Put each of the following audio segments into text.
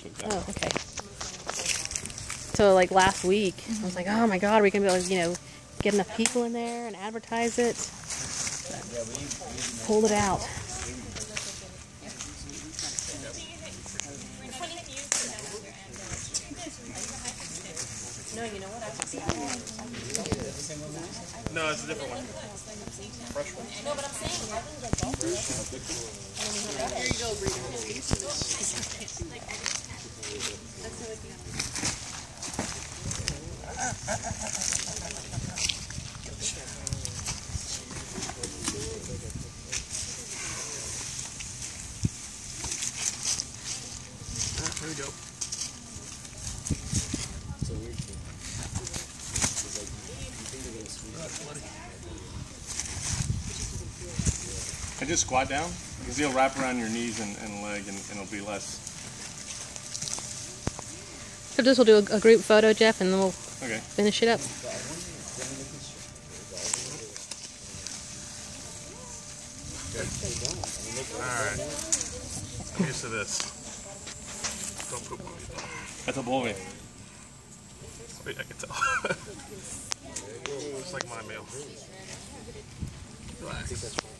took that. Oh, okay. So like last week, I was like, oh my god, are we gonna be able to, you know, get enough people in there and advertise it? But pulled it out. No, you know what? No, it's a different one. Fresh one. No, but I'm saying, Here you go, breeder. We go. Just squat down because he'll wrap around your knees and, and leg and, and it'll be less. So this will do a, a group photo, Jeff, and then we'll Okay. finish it up. Alright. I'm used to this. Don't poop on me. That's a bully. Wait, I can tell. it's like my meal. Relax.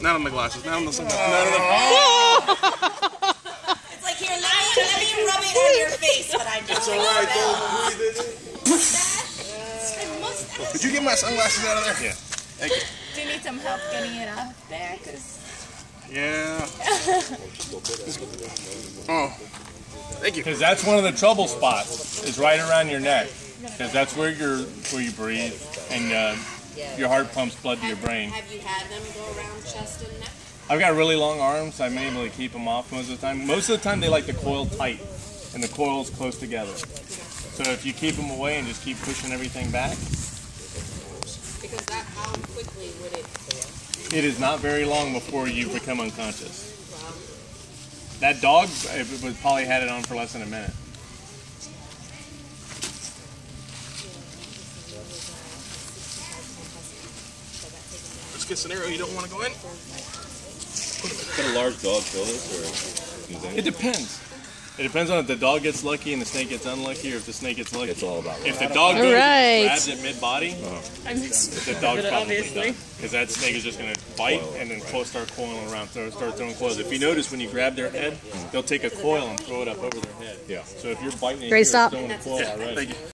Not on the glasses. Not on the sunglasses. Not on the. It's like here, let me, let me rub it on your face, but I don't. It's alright, don't breathe in it. Could you get my sunglasses out of there? Yeah. Thank you. Do you need some help getting it out there? Cause Yeah. oh. Thank you. Because that's one of the trouble spots is right around your neck. Because that's where you're where you breathe and uh, your heart pumps blood to your brain. Have you had them go around chest and neck? I've got really long arms. so I'm able to keep them off most of the time. Most of the time they like to coil tight, and the coil's close together. So if you keep them away and just keep pushing everything back, Because that, how quickly would it? it is not very long before you become unconscious. That dog it was probably had it on for less than a minute. Worst case scenario, you don't want to go in. Can a large dog kill this, or It depends. It depends on if the dog gets lucky and the snake gets unlucky, or if the snake gets lucky. it's all about luck. Uh-huh. If the dog goes Alright. and grabs it mid-body, I missed the dog's probably obviously. done. Because that snake is just going to bite and then coil, start coiling around, throw, start throwing coils. If you notice, when you grab their head, mm-hmm. they'll take a coil and throw it up over their head. Yeah. So if you're biting it, Ready to you're stop? throwing a coil already. Thank you.